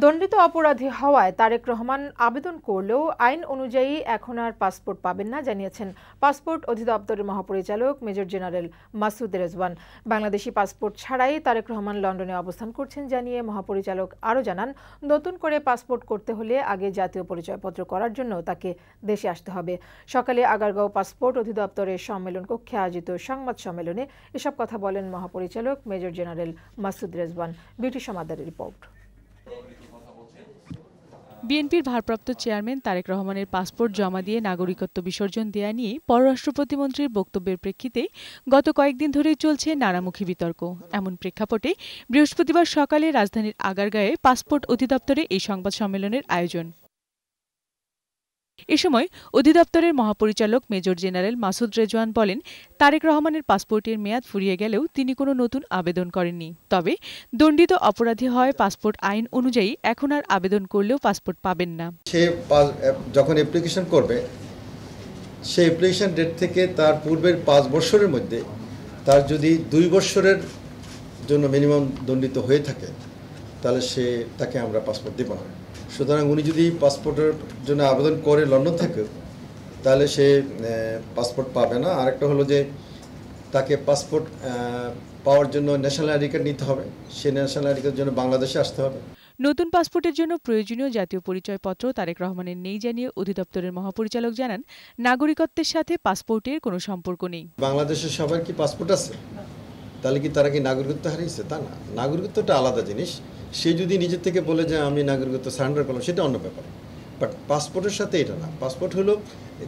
দণ্ডিত অপরাধী হওয়ায় তারেক রহমান আবেদন করলেও আইন অনুযায়ী এখন আর পাসপোর্ট পাবেন না, জানিয়েছেন পাসপোর্ট অধিদপ্তরের মহাপরিচালক major general Masud Rezwan. Bangladeshi passport ছাড়াই তারেক রহমান লন্ডনে অবস্থান করছেন জানিয়ে মহাপরিচালক আরও জানান, নতুন করে পাসপোর্ট করতে হলে আগে জাতীয় পরিচয়পত্র করার জন্য তাকে দেশে আসতে হবে। সকালে আগারগাঁও পাসপোর্ট অধিদপ্তরের সম্মেলন কক্ষে আয়োজিত সংবাদ সম্মেলনে এসব কথা বলেন মহাপরিচালক মেজর জেনারেল মাসুদ রেজওয়ান। বিউটি সমাদারের রিপোর্ট। বিএনপির ভারপ্রাপ্ত চেয়ারম্যান তারেক রহমানের পাসপোর্ট জমা দিয়ে নাগরিকত্ব বিসর্জন দেয়া নিয়ে পররাষ্ট্র প্রতিমন্ত্রীর বক্তব্যের প্রেক্ষিতে গত কয়েকদিন ধরেই চলছে নানামুখী বিতর্ক। এমন প্রেক্ষাপটে বৃহস্পতিবার সকালে রাজধানীর আগারগাঁয়ে পাসপোর্ট অধিদপ্তরে এই সংবাদ সম্মেলনের আয়োজন। এ সময় অধিদপ্তরের মহাপরিচালক মেজর জেনারেল মাসুদ রেজওয়ান বলেন, তারেক রহমানের পাসপোর্টের মেয়াদ ফুরিয়ে গেলেও তিনি কোনো নতুন আবেদন করেননি। তবে দণ্ডিত অপরাধী হয় পাসপোর্ট আইন অনুযায়ী এখন আর আবেদন করলেও পাসপোর্ট পাবেন না। সে যখন অ্যাপ্লিকেশন করবে সেই অ্যাপ্লিকেশন ডেট থেকে তার পূর্বের পাঁচ বছরের মধ্যে তার যদি দুই বছরের জন্য মিনিমাম দণ্ডিত হয়ে থাকে, তাহলে সে, তাকে আমরা পাসপোর্ট দেব না। সুতরাং উনি যদি পাসপোর্টের জন্য আবেদন করে লন্ডন থেকে তাহলে সে পাসপোর্ট পাবে না। আরেকটা হলো যে তাকে পাসপোর্ট পাওয়ার জন্য ন্যাশনাল আইডি কার্ড নিতে হবে। সে ন্যাশনাল আইডি কার্ডের জন্য বাংলাদেশে আসতে হবে। নতুন পাসপোর্টের জন্য প্রয়োজনীয় জাতীয় পরিচয়পত্র তারেক রহমানের নেই জানিয়ে অধিদপ্তরের মহাপরিচালক জানান নাগরিকত্বের সাথে পাসপোর্টের কোনো সম্পর্ক নেই। বাংলাদেশের সবার কি পাসপোর্ট আছে? তাহলে কি তারা কি নাগরিকত্ব হারিয়েছে? তা না। নাগরিকত্বটা আলাদা জিনিস। সে যদি নিজের থেকে বলে যে আমি নাগরিকত্ব সারেন্ডার করলাম, সেটা অন্য ব্যাপার। বাট পাসপোর্টের সাথে এটা না। পাসপোর্ট হলো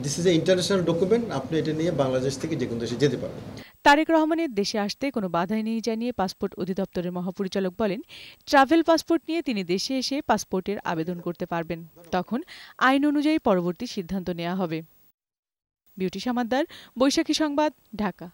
this is a international document আপনি এটা নিয়ে বাংলাদেশ থেকে যে কোনো দেশে যেতে পারবেন। তারেক রহমানের দেশে আসতে কোনো বাধাই নেই জানিয়ে পাসপোর্ট অধিদপ্তরের মহাপরিচালক বলেন, ট্রাভেল পাসপোর্ট নিয়ে তিনি দেশে এসে পাসপোর্টের আবেদন করতে পারবেন। তখন আইন অনুযায়ী পরবর্তী সিদ্ধান্ত নেওয়া হবে। বিউটি সামাদ্দার, বৈশাখী সংবাদ, ঢাকা।